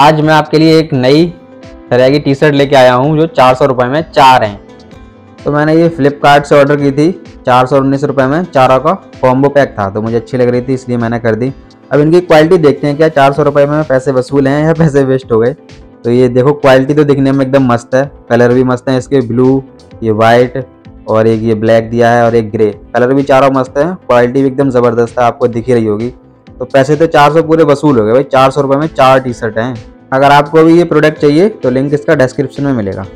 आज मैं आपके लिए एक नई तरह की टी शर्ट लेके आया हूँ, जो चार सौ रुपये में चार हैं। तो मैंने ये फ्लिपकार्ट से ऑर्डर की थी, चार सौ उन्नीस रुपये में, चारों का कॉम्बो पैक था। तो मुझे अच्छी लग रही थी, इसलिए मैंने कर दी। अब इनकी क्वालिटी देखते हैं, क्या चार सौ रुपये में पैसे वसूल हैं या पैसे वेस्ट हो गए। तो ये देखो क्वालिटी तो दिखने में एकदम मस्त है। कलर भी मस्त है, इसके ब्लू ये वाइट और एक ये ब्लैक दिया है, और एक ग्रे कलर भी चारों मस्त है क्वालिटी भी एकदम ज़बरदस्त है, आपको दिख रही होगी। तो पैसे तो चार सौ पूरे वसूल हो गए भाई, चार सौ रुपये में चार टी शर्ट हैं। अगर आपको भी ये प्रोडक्ट चाहिए तो लिंक इसका डिस्क्रिप्शन में मिलेगा।